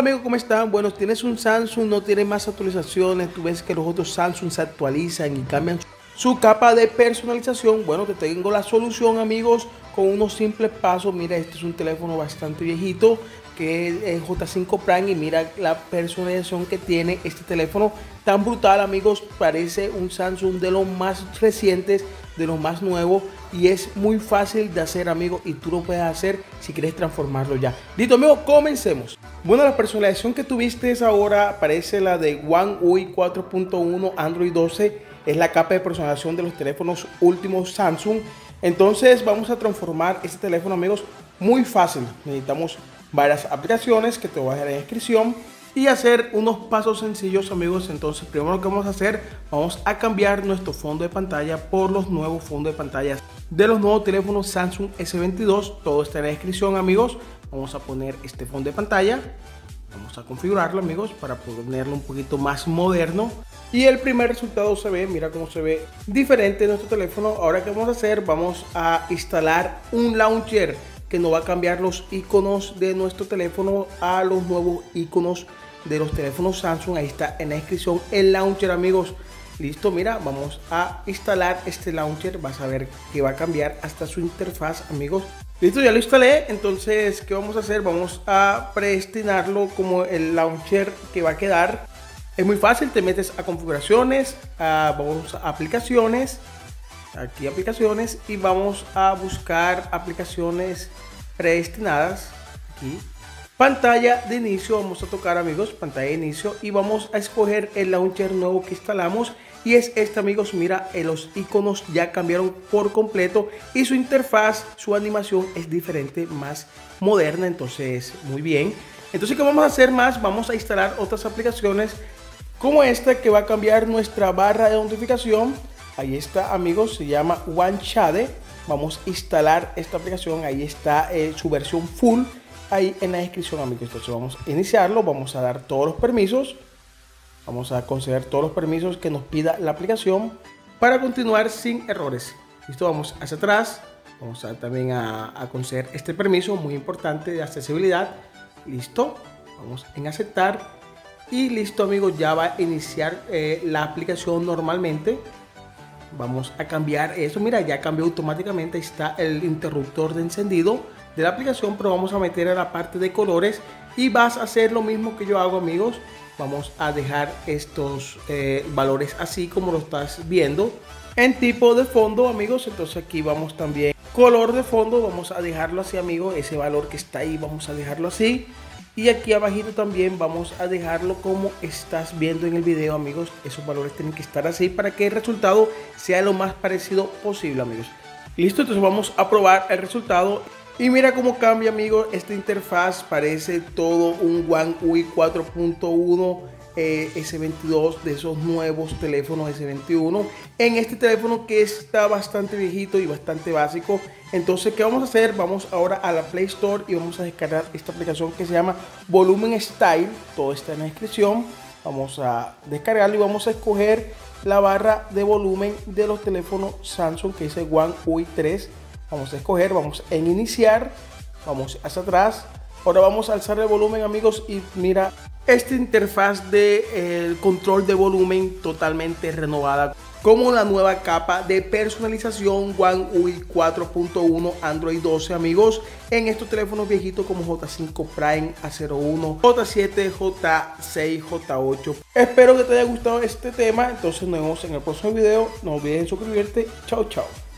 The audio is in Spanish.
Hola amigos, ¿cómo están? Bueno, tienes un Samsung, no tiene más actualizaciones, tú ves que los otros Samsung se actualizan y cambian su capa de personalización. Bueno, te tengo la solución amigos con unos simples pasos. Mira, este es un teléfono bastante viejito que es J5 Prime y mira la personalización que tiene este teléfono tan brutal amigos parece un Samsung de los más recientes de los más nuevos y es muy fácil de hacer amigos y tú lo puedes hacer si quieres transformarlo ya listo amigos comencemos bueno la personalización que tuviste ahora parece la de One UI 4.1 Android 12 es la capa de personalización de los teléfonos últimos Samsung. Entonces vamos a transformar este teléfono amigos muy fácil. Necesitamos varias aplicaciones que te voy a dejar en la descripción y hacer unos pasos sencillos amigos. Entonces primero lo que vamos a hacer vamos a cambiar nuestro fondo de pantalla por los nuevos fondos de pantalla de los nuevos teléfonos Samsung S22 todo está en la descripción amigos vamos a poner este fondo de pantalla vamos a configurarlo amigos para ponerlo un poquito más moderno y el primer resultado se ve mira cómo se ve diferente en nuestro teléfono ahora que vamos a hacer vamos a instalar un launcher que nos va a cambiar los iconos de nuestro teléfono a los nuevos iconos de los teléfonos Samsung. Ahí está en la descripción el launcher, amigos. Listo, mira, vamos a instalar este launcher. Vas a ver que va a cambiar hasta su interfaz, amigos. Listo, ya lo instalé. Entonces, ¿qué vamos a hacer? Vamos a predestinarlo como el launcher que va a quedar. Es muy fácil, te metes a configuraciones, a, vamos a aplicaciones aquí aplicaciones y vamos a buscar aplicaciones predestinadas aquí pantalla de inicio vamos a tocar amigos pantalla de inicio y vamos a escoger el launcher nuevo que instalamos y es este amigos mira eh, los iconos ya cambiaron por completo y su interfaz su animación es diferente más moderna entonces muy bien. Entonces qué vamos a hacer más vamos a instalar otras aplicaciones como esta que va a cambiar nuestra barra de notificación. Ahí está amigos, se llama OneChade. Vamos a instalar esta aplicación, ahí está eh, su versión full, ahí en la descripción amigos. Entonces vamos a iniciarlo, vamos a dar todos los permisos. Vamos a conceder todos los permisos que nos pida la aplicación para continuar sin errores. Listo, vamos hacia atrás. Vamos a, también a, conceder este permiso muy importante de accesibilidad. Listo, vamos en aceptar. Y listo amigos, ya va a iniciar eh, la aplicación normalmente. Vamos a cambiar eso. Mira, ya cambió automáticamente. Está el interruptor de encendido de la aplicación. Pero vamos a meter a la parte de colores. Y vas a hacer lo mismo que yo hago, amigos. Vamos a dejar estos eh, valores así como lo estás viendo. En tipo de fondo, amigos. Entonces aquí vamos también. Color de fondo. Vamos a dejarlo así, amigos. Ese valor que está ahí, vamos a dejarlo así. Y aquí abajito también vamos a dejarlo como estás viendo en el video amigos. Esos valores tienen que estar así para que el resultado sea lo más parecido posible amigos. Listo, entonces vamos a probar el resultado. Y mira cómo cambia amigos esta interfaz. Parece todo un One UI 4.1 eh, S22 de esos nuevos teléfonos S21 en este teléfono que está bastante viejito y bastante básico. Entonces qué vamos a hacer vamos ahora a la Play Store y vamos a descargar esta aplicación que se llama Volumen Style. Todo está en la descripción. Vamos a descargarlo y vamos a escoger la barra de volumen de los teléfonos Samsung que dice One UI 3 vamos a escoger vamos en iniciar. Vamos hacia atrás. Ahora vamos a alzar el volumen amigos y mira esta interfaz de eh, control de volumen totalmente renovada como la nueva capa de personalización One UI 4.1 Android 12 amigos. En estos teléfonos viejitos como J5 Prime A01 J7 J6 J8 espero que te haya gustado este tema. Entonces nos vemos en el próximo video. No olvides suscribirte. Chao chao